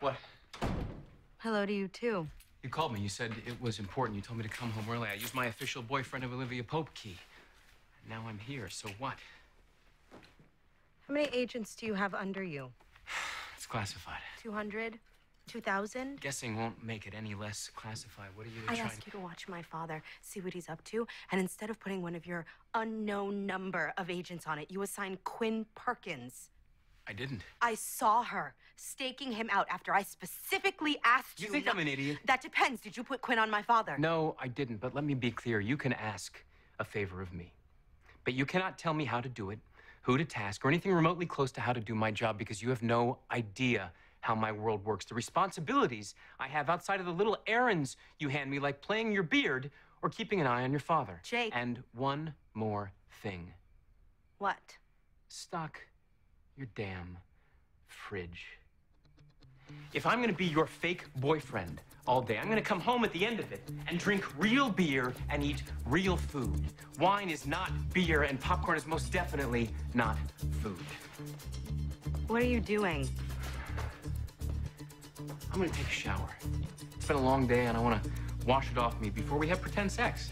What? Hello to you, too. You called me. You said it was important. You told me to come home early. I used my official boyfriend of Olivia Pope key. Now I'm here. So what? How many agents do you have under you? It's classified. 200? 2,000? Guessing won't make it any less classified. What are you I trying asked you to watch my father, see what he's up to, and instead of putting one of your unknown number of agents on it, you assign Quinn Perkins. I didn't. I saw her staking him out after I specifically asked you. You think not- I'm an idiot? That depends. Did you put Quinn on my father? No, I didn't. But let me be clear. You can ask a favor of me. But you cannot tell me how to do it, who to task, or anything remotely close to how to do my job because you have no idea how my world works. The responsibilities I have outside of the little errands you hand me, like playing your beard or keeping an eye on your father. Jake. And one more thing What? stock your damn fridge. If I'm gonna be your fake boyfriend all day, I'm gonna come home at the end of it and drink real beer and eat real food. Wine is not beer, and popcorn is most definitely not food. What are you doing? I'm gonna take a shower. It's been a long day, and I wanna wash it off me before we have pretend sex.